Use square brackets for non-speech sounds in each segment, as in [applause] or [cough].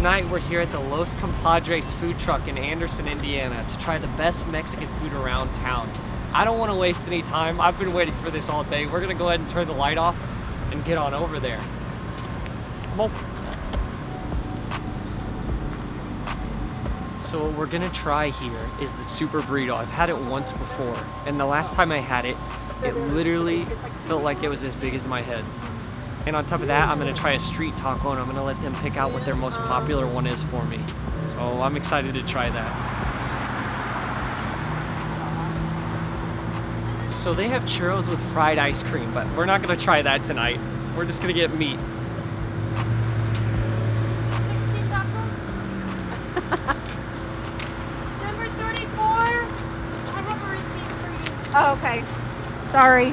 Tonight we're here at the Los Compadres food truck in Anderson, Indiana to try the best Mexican food around town. I don't want to waste any time. I've been waiting for this all day. We're gonna go ahead and turn the light off and get on over there. Come on. So what we're gonna try here is the super burrito. I've had it once before, and the last time I had it, it literally felt like it was as big as my head. And on top of that, I'm gonna try a street taco and I'm gonna let them pick out what their most popular one is for me. So I'm excited to try that. So they have churros with fried ice cream, but we're not gonna try that tonight. We're just gonna get meat. 16 tacos? [laughs] Number 34. I have a receipt for you. Oh, okay. Sorry.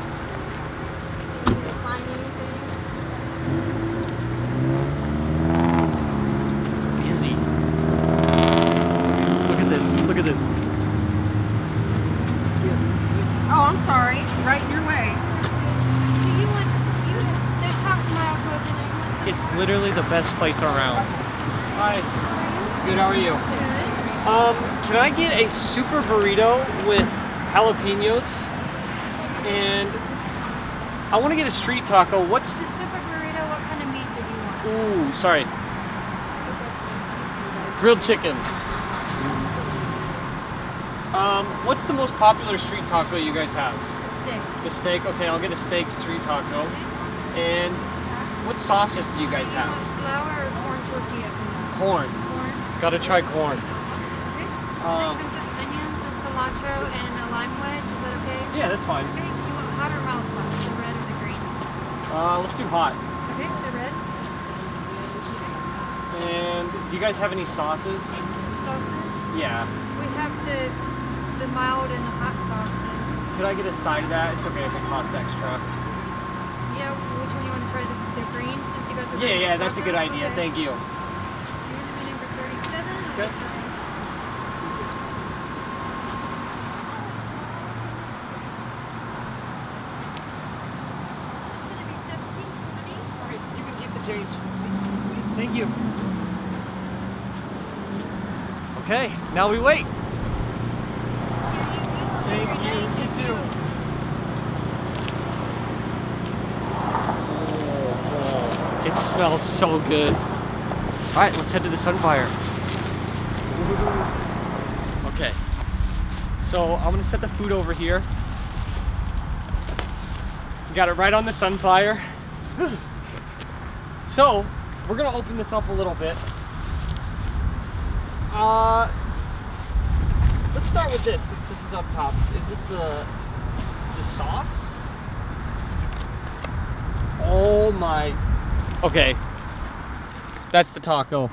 Did you find anything? It's busy. Look at this, look at this. Excuse me. Oh, I'm sorry. Right in your way. Do you want, you, there's Taco Mayo cooking there. It's literally the best place around. Hi, good, how are you? Good. Um, can I get a super burrito with jalapenos? And I want to get a street taco. What's the super burrito. What kind of meat did you want? Ooh, sorry. Grilled chicken. Um, what's the most popular street taco you guys have? The Steak. The steak. Okay, I'll get a steak street taco. And what sauces do you guys have? flour or corn tortilla? Corn. Corn. Gotta try corn. Okay. Um, onions and cilantro and a lime wedge. Is that okay? Yeah, that's fine. Okay. Do you want hot or mild sauce? The red or the green? Uh, let's do hot. Okay. The red. And do you guys have any sauces? Sauces. Yeah. We have the the mild and the hot sauces. Could I get a side of that? It's okay if it costs extra. Yeah, which one you want to try? The, the green, since you got the Yeah, red yeah, that's a good idea. Okay. Thank you. You're gonna be number 37. Okay. It's gonna be 17, Okay, you can keep the change. Thank you. Okay, now we wait. Thank you. Thank you. You too. It smells so good. All right, let's head to the Sunfire. Okay. So I'm gonna set the food over here. Got it right on the Sunfire. [sighs] So we're gonna open this up a little bit. Uh, let's start with this. Since this is up top, is this the the sauce? Oh my. Okay. That's the taco.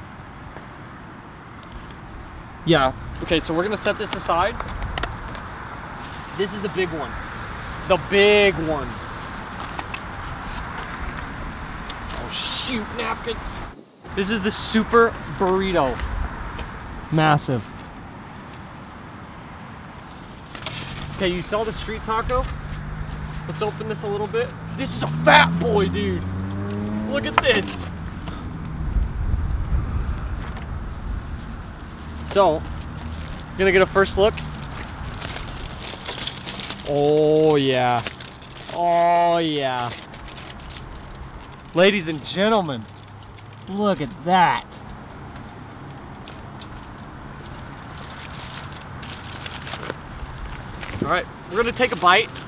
Yeah. Okay, so we're gonna set this aside. This is the big one. The big one. Oh shoot, napkins. This is the super burrito. Massive. Okay, you saw the street taco? Let's open this a little bit. This is a fat boy, dude. Look at this. So, gonna get a first look. Oh yeah. Oh yeah. Ladies and gentlemen, look at that. All right, we're gonna take a bite.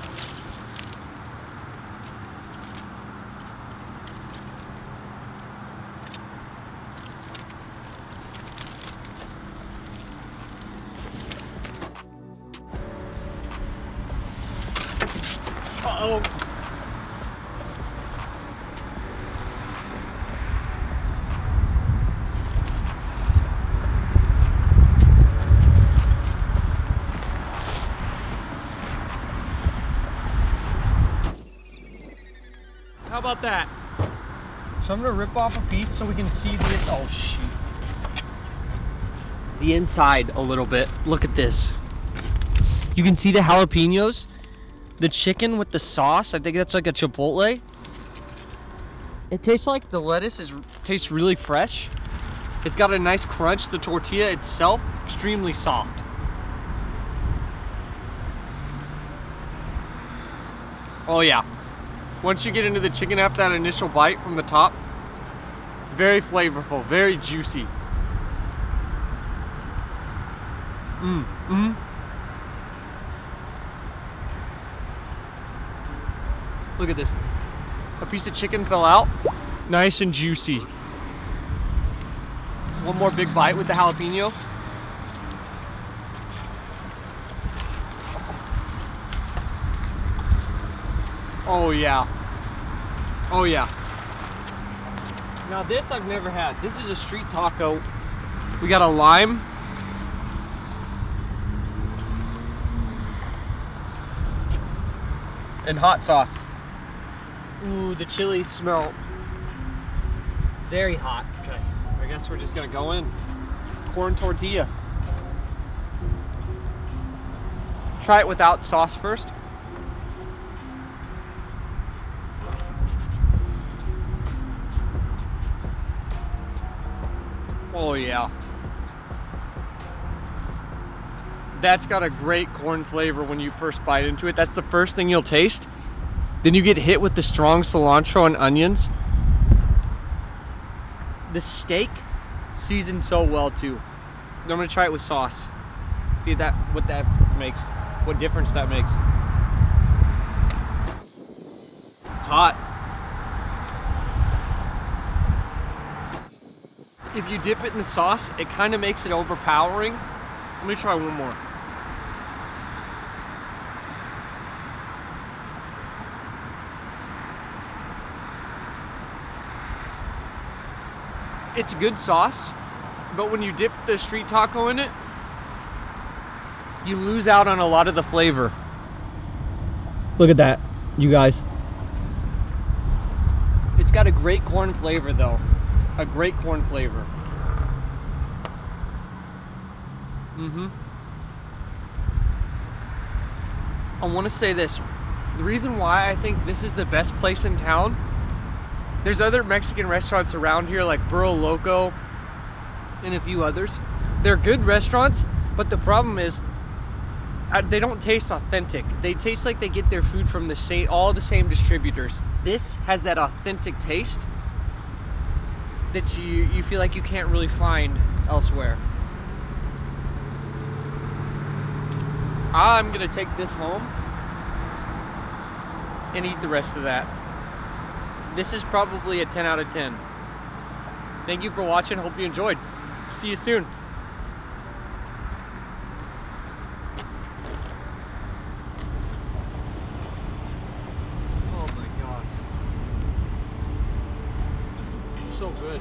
Uh-oh. How about that? So I'm gonna rip off a piece so we can see the, oh shoot. The inside a little bit. Look at this. You can see the jalapenos. The chicken with the sauce, I think that's like a chipotle. It tastes like the lettuce is tastes really fresh. It's got a nice crunch. The tortilla itself, extremely soft. Oh yeah. Once you get into the chicken after that initial bite from the top, very flavorful, very juicy. Mmm, mmm. Look at this. A piece of chicken fell out. Nice and juicy. One more big bite with the jalapeno. Oh yeah. Oh yeah. Now this I've never had. This is a street taco. We got a lime. And hot sauce. Ooh, the chili smell very hot. Okay, I guess we're just gonna go in. Corn tortilla. Try it without sauce first. Oh yeah. That's got a great corn flavor when you first bite into it. That's the first thing you'll taste. Then you get hit with the strong cilantro and onions. The steak seasoned so well too. I'm gonna try it with sauce. See that what that makes, what difference that makes. It's hot. If you dip it in the sauce, it kind of makes it overpowering. Let me try one more. It's a good sauce, but when you dip the street taco in it, you lose out on a lot of the flavor. Look at that, you guys. It's got a great corn flavor though. A great corn flavor. Mm-hmm. I want to say this. The reason why I think this is the best place in town there's other Mexican restaurants around here like Burro Loco and a few others. They're good restaurants, but the problem is uh, they don't taste authentic. They taste like they get their food from the same, all the same distributors. This has that authentic taste that you, you feel like you can't really find elsewhere. I'm gonna take this home and eat the rest of that this is probably a 10 out of 10. Thank you for watching. Hope you enjoyed. See you soon. Oh my gosh. So good.